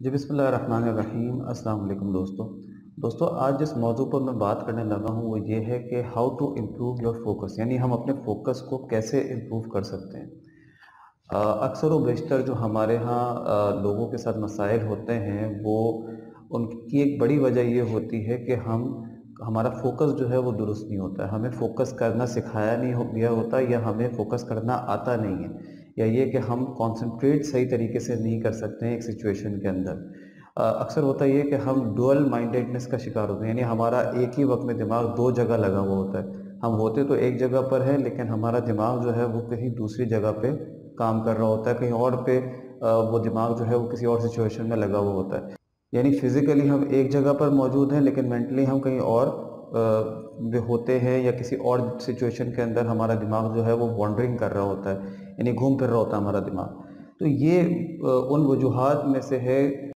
जी अस्सलाम वालेकुम दोस्तों। दोस्तों, आज जिस मौजू पर मैं बात करने लगा हूँ, वो ये है कि how to improve your focus यानी हम अपने फोकस को कैसे इम्प्रूव कर सकते हैं। अक्सर व बेशतर जो हमारे यहाँ लोगों के साथ मसाइल होते हैं, वो उनकी एक बड़ी वजह ये होती है कि हम, हमारा फोकस जो है वो दुरुस्त नहीं होता है। हमें फोकस करना सिखाया नहीं हो गया होता या हमें फोकस करना आता नहीं है। या ये कि हम कंसंट्रेट सही तरीके से नहीं कर सकते हैं एक सिचुएशन के अंदर। अक्सर होता ये कि हम डुअल माइंडेडनेस का शिकार होते हैं, यानी हमारा एक ही वक्त में दिमाग दो जगह लगा हुआ होता है। हम होते तो एक जगह पर है, लेकिन हमारा दिमाग जो है वो कहीं दूसरी जगह पे काम कर रहा होता है, कहीं और पे वो दिमाग जो है वो किसी और सिचुएशन में लगा हुआ होता है। यानी फिजिकली हम एक जगह पर मौजूद हैं, लेकिन मेंटली हम कहीं और होते हैं या किसी और सिचुएशन के अंदर हमारा दिमाग जो है वो वॉन्डरिंग कर रहा होता है। यानी घूम फिर रहा होता है हमारा दिमाग। तो ये उन वजूहत में से है